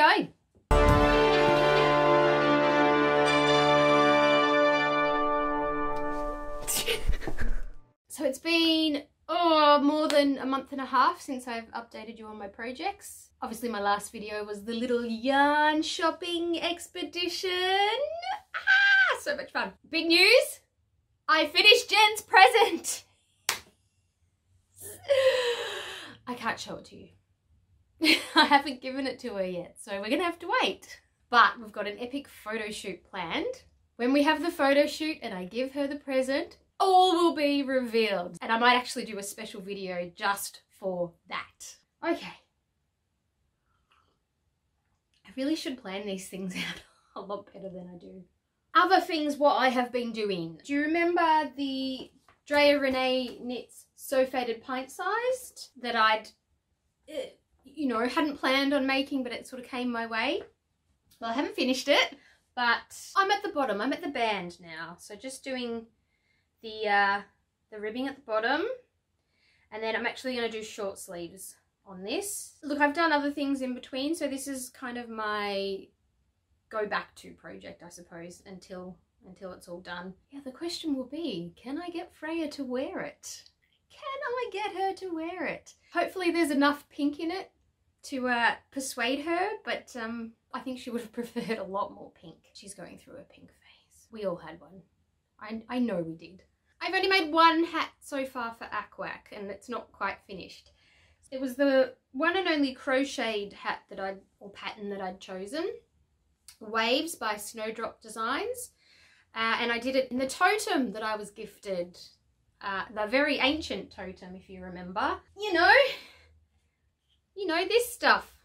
going. so it's been oh more than a month and a half since I've updated you on my projects. Obviously my last video was the little yarn shopping expedition. Ah, so much fun. Big news, I finished Jen's present. I can't show it to you. I haven't given it to her yet, so we're gonna have to wait. But we've got an epic photo shoot planned. When we have the photo shoot and I give her the present, all will be revealed. And I might actually do a special video just for that. Okay. I really should plan these things out a lot better than I do. Other things what I have been doing. Do you remember the Drea Renee knits So Faded Pint Sized that I'd, you know, hadn't planned on making but it sort of came my way? Well, I haven't finished it, but I'm at the bottom. I'm at the band now. So just doing the, uh, the ribbing at the bottom. And then I'm actually going to do short sleeves on this. Look, I've done other things in between. So this is kind of my go back to project, I suppose, until until it's all done. Yeah, the question will be, can I get Freya to wear it? Can I get her to wear it? Hopefully there's enough pink in it to uh, persuade her, but um, I think she would have preferred a lot more pink. She's going through a pink phase. We all had one. I, I know we did. I've only made one hat so far for AKWAK and it's not quite finished. It was the one and only crocheted hat that I'd, or pattern that I'd chosen. Waves by Snowdrop Designs. Uh, and I did it in the totem that I was gifted. Uh, the very ancient totem, if you remember. You know, you know, this stuff.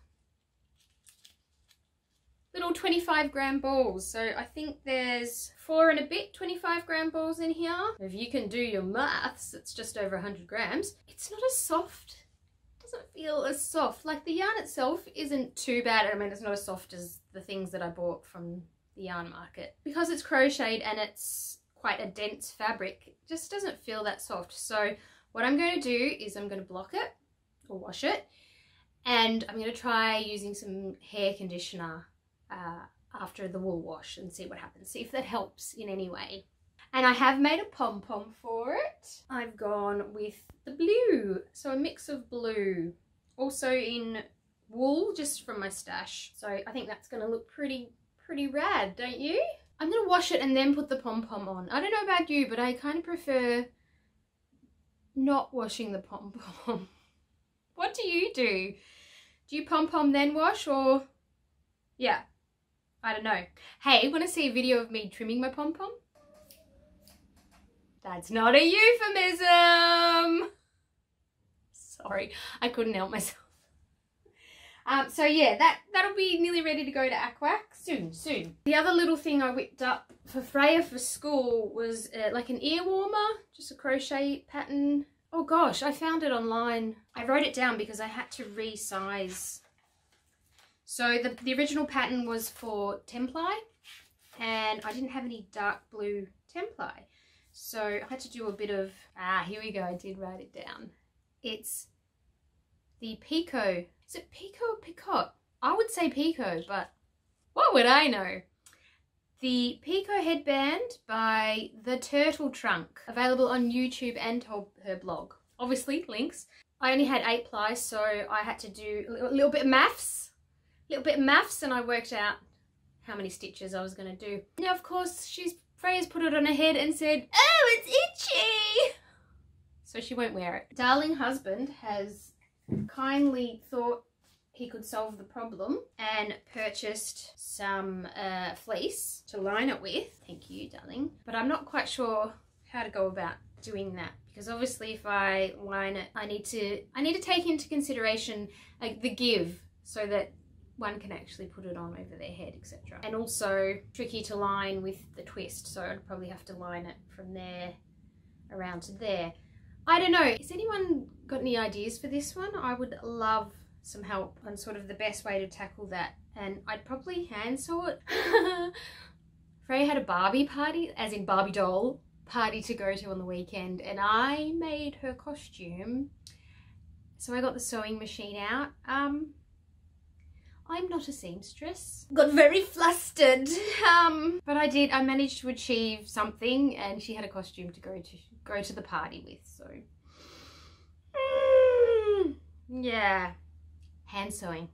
Little 25 gram balls. So I think there's four and a bit 25 gram balls in here. If you can do your maths, it's just over 100 grams. It's not as soft. Doesn't feel as soft. Like the yarn itself isn't too bad. I mean, it's not as soft as the things that I bought from the yarn market. Because it's crocheted and it's quite a dense fabric, it just doesn't feel that soft. So what I'm going to do is I'm going to block it or wash it and I'm going to try using some hair conditioner uh, after the wool wash and see what happens, see if that helps in any way. And I have made a pom-pom for it. I've gone with the blue, so a mix of blue. Also in wool, just from my stash. So I think that's going to look pretty, pretty rad, don't you? I'm going to wash it and then put the pom-pom on. I don't know about you, but I kind of prefer not washing the pom-pom. what do you do? Do you pom-pom then wash or... Yeah, I don't know. Hey, want to see a video of me trimming my pom-pom? That's not a euphemism! Sorry, I couldn't help myself. Um, so yeah, that, that'll be nearly ready to go to AKWAK soon, soon. The other little thing I whipped up for Freya for school was uh, like an ear warmer, just a crochet pattern. Oh gosh, I found it online. I wrote it down because I had to resize. So the, the original pattern was for ten ply and I didn't have any dark blue ten ply. So I had to do a bit of, ah, here we go, I did write it down. It's the Pico is it Pico or Picot? I would say Pico, but what would I know? The Pico headband by The Turtle Trunk, available on YouTube and her blog. Obviously, links. I only had eight plies, so I had to do a little bit of maths, a little bit of maths, and I worked out how many stitches I was going to do. Now, of course, she's Freya's put it on her head and said, oh, it's itchy! So she won't wear it. Darling husband has kindly thought he could solve the problem and purchased some uh, fleece to line it with. Thank you, darling. But I'm not quite sure how to go about doing that because obviously if I line it, I need to I need to take into consideration the give so that one can actually put it on over their head, etc. And also tricky to line with the twist, so I'd probably have to line it from there around to there. I don't know. Has anyone got any ideas for this one? I would love some help on sort of the best way to tackle that. And I'd probably hand sew it. Freya had a Barbie party, as in Barbie doll party to go to on the weekend. And I made her costume. So I got the sewing machine out. Um, I'm not a seamstress. Got very flustered. Um, but I did, I managed to achieve something and she had a costume to go to go to the party with, so. Mm, yeah. Hand sewing.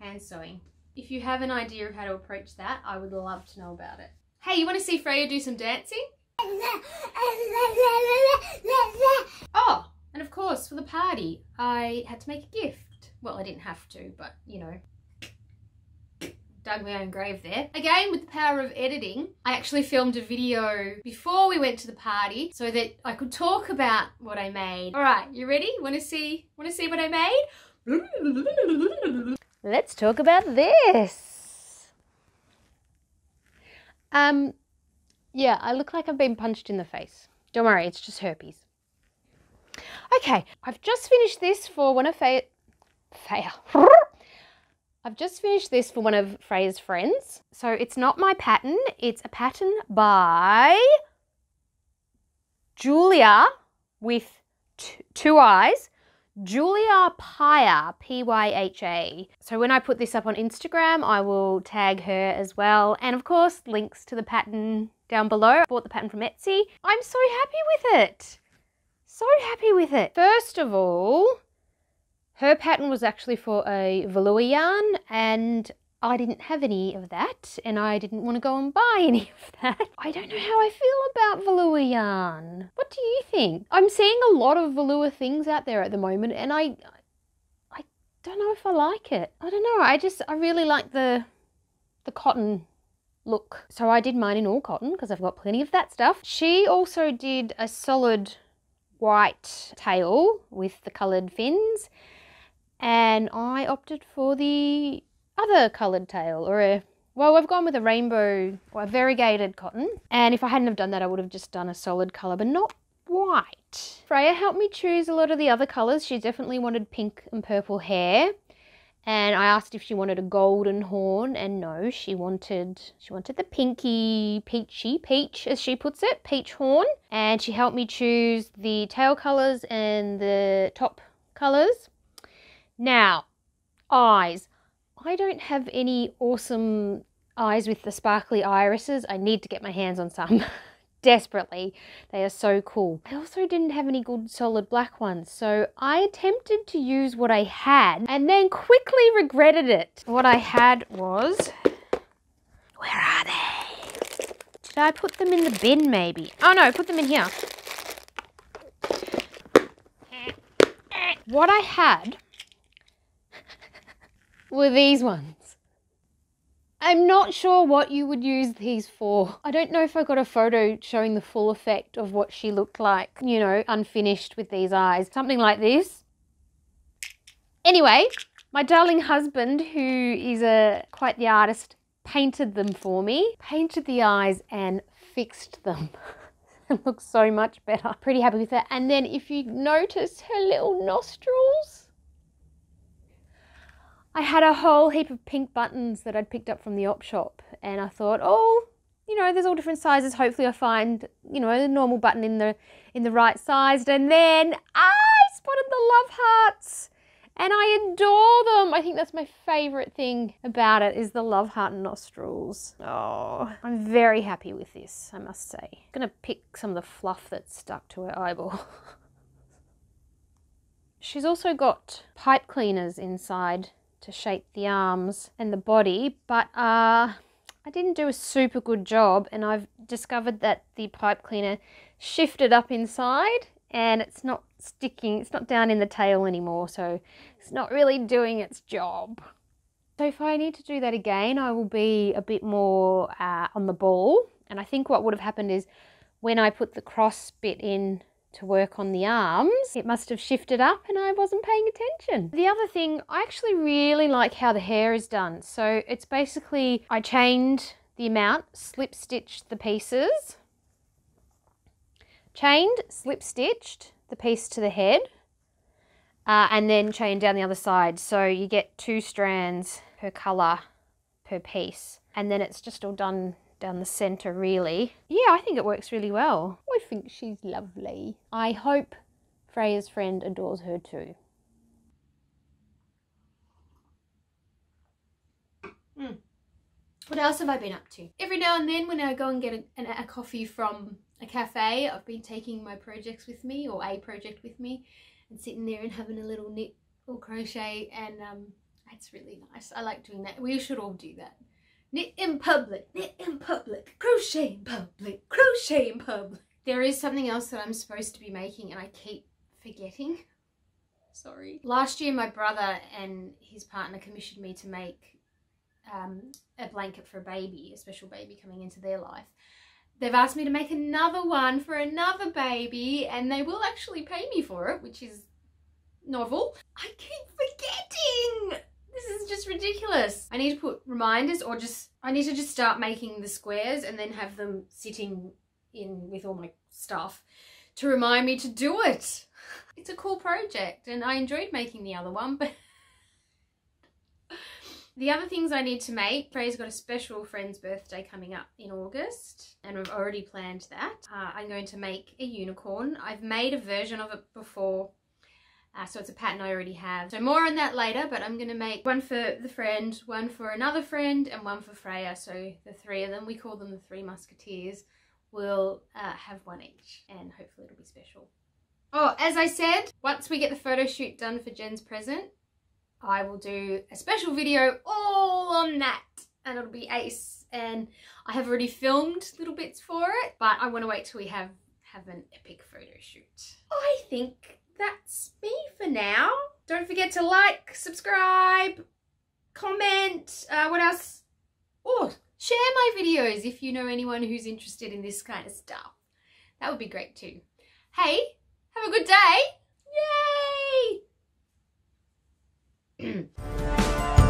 Hand sewing. If you have an idea of how to approach that, I would love to know about it. Hey, you want to see Freya do some dancing? Oh, and of course, for the party, I had to make a gift. Well, I didn't have to, but you know, dug my own grave there. Again, with the power of editing, I actually filmed a video before we went to the party so that I could talk about what I made. All right, you ready? Want to see? Want to see what I made? Let's talk about this. Um, yeah, I look like I've been punched in the face. Don't worry, it's just herpes. Okay, I've just finished this for one of. Freya. I've just finished this for one of Freya's friends. So it's not my pattern, it's a pattern by Julia with two eyes. Julia Pyha, P-Y-H-A. So when I put this up on Instagram, I will tag her as well. And of course, links to the pattern down below. I bought the pattern from Etsy. I'm so happy with it. So happy with it. First of all, her pattern was actually for a velour yarn and I didn't have any of that and I didn't want to go and buy any of that. I don't know how I feel about velour yarn. What do you think? I'm seeing a lot of velour things out there at the moment and I I don't know if I like it. I don't know. I just I really like the the cotton look. So I did mine in all cotton because I've got plenty of that stuff. She also did a solid white tail with the coloured fins and I opted for the other coloured tail or a well I've gone with a rainbow or a variegated cotton. And if I hadn't have done that I would have just done a solid colour but not white. Freya helped me choose a lot of the other colours. She definitely wanted pink and purple hair. And I asked if she wanted a golden horn and no she wanted she wanted the pinky peachy peach as she puts it peach horn. And she helped me choose the tail colors and the top colors now eyes I don't have any awesome eyes with the sparkly irises I need to get my hands on some desperately. They are so cool. I also didn't have any good solid black ones, so I attempted to use what I had and then quickly regretted it. What I had was... Where are they? Did I put them in the bin maybe? Oh no, put them in here. What I had were these ones. I'm not sure what you would use these for. I don't know if I got a photo showing the full effect of what she looked like, you know, unfinished with these eyes. Something like this. Anyway, my darling husband, who is a quite the artist, painted them for me. Painted the eyes and fixed them. it looks so much better. Pretty happy with that. And then if you notice her little nostrils, I had a whole heap of pink buttons that I'd picked up from the op shop and I thought, oh, you know, there's all different sizes. Hopefully I find, you know, a normal button in the in the right size. And then I spotted the love hearts and I adore them. I think that's my favorite thing about it is the love heart nostrils. Oh, I'm very happy with this, I must say. I'm gonna pick some of the fluff that's stuck to her eyeball. She's also got pipe cleaners inside to shape the arms and the body, but uh, I didn't do a super good job and I've discovered that the pipe cleaner shifted up inside and it's not sticking, it's not down in the tail anymore, so it's not really doing its job. So if I need to do that again, I will be a bit more uh, on the ball. And I think what would have happened is when I put the cross bit in to work on the arms, it must have shifted up and I wasn't paying attention. The other thing, I actually really like how the hair is done. So it's basically, I chained the amount, slip stitched the pieces, chained, slip stitched the piece to the head, uh, and then chained down the other side. So you get two strands per colour per piece. And then it's just all done down the centre really. Yeah, I think it works really well. I think she's lovely. I hope Freya's friend adores her too. Mm. What else have I been up to? Every now and then when I go and get a, a, a coffee from a cafe, I've been taking my projects with me or a project with me and sitting there and having a little knit or crochet and um, it's really nice. I like doing that. We should all do that. Knit in public, knit in public, crochet in public, crochet in public. There is something else that I'm supposed to be making and I keep forgetting. Sorry. Last year my brother and his partner commissioned me to make um, a blanket for a baby, a special baby coming into their life. They've asked me to make another one for another baby and they will actually pay me for it, which is novel. I keep forgetting! This is just ridiculous. I need to put reminders or just, I need to just start making the squares and then have them sitting in with all my stuff to remind me to do it. It's a cool project and I enjoyed making the other one, but the other things I need to make, Freya's got a special friend's birthday coming up in August and I've already planned that. Uh, I'm going to make a unicorn. I've made a version of it before uh, so it's a pattern I already have. So more on that later, but I'm to make one for the friend, one for another friend, and one for Freya. So the three of them, we call them the Three Musketeers, will uh, have one each and hopefully it'll be special. Oh, as I said, once we get the photo shoot done for Jen's present, I will do a special video all on that and it'll be ace and I have already filmed little bits for it but I want to wait till we have have an epic photo shoot. I think that's me for now. Don't forget to like, subscribe, comment, uh, what else? Oh, share my videos if you know anyone who's interested in this kind of stuff. That would be great too. Hey, have a good day. Yay!